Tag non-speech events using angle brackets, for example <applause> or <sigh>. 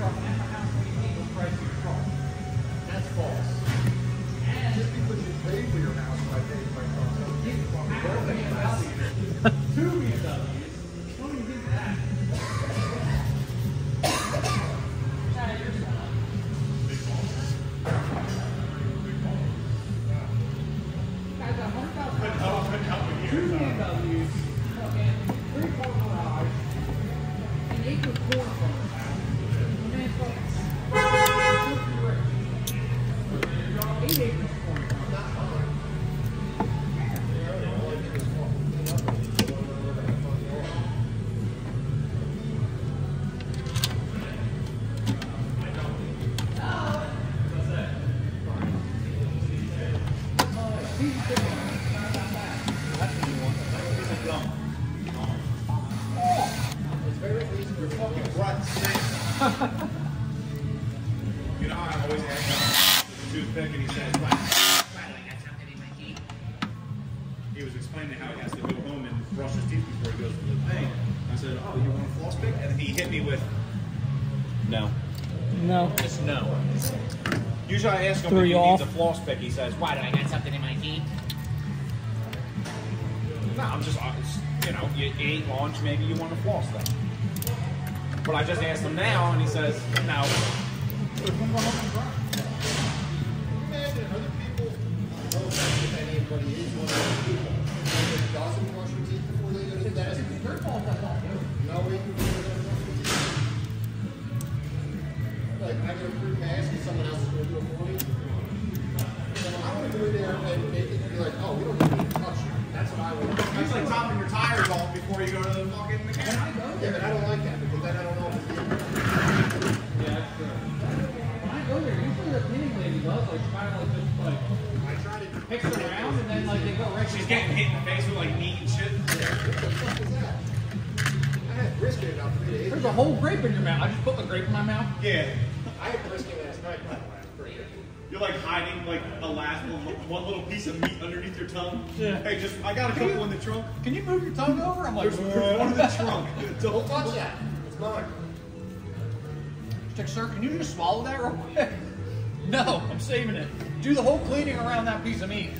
truck and my house when you pay the price of your car. That's false. And Just because you paid for your house, paid for my car. mean it's fucking worth it. two BMWs. Don't even think that. Two BMWs, fucking three car garage, an acre corn farm. He was explaining how he has to go home and brush his teeth before he goes to the thing. I said, oh, you want a floss pick? And he hit me with, no. No. Just no. Usually I ask him Threw if he you needs off? a floss pick. He says, why do I got something in my teeth? No, I'm just, uh, you know, you, you ate lunch, maybe you want to floss then. But I just asked him now, and he says, no. Imagine other people, I don't know if anybody is one Like, I and someone else is going to do it for me. I want to go in there and make it be like, oh, we don't touch you. That's what I want. Like topping your tires off before you go to the fucking mechanic. Yeah, but I don't like that because then I don't grape in your mouth. I just put the grape in my mouth. Yeah. I had brisket last night. by the way. It's pretty good. You're like hiding like a last little, one little piece of meat underneath your tongue. Yeah. Hey, just I got a couple in the trunk. Can you move your tongue over? I'm like, There's, one in <laughs> the trunk. Don't touch that. It's mine. Like, sir, can you just swallow that real quick? <laughs> No, I'm saving it. Do the whole cleaning around that piece of meat.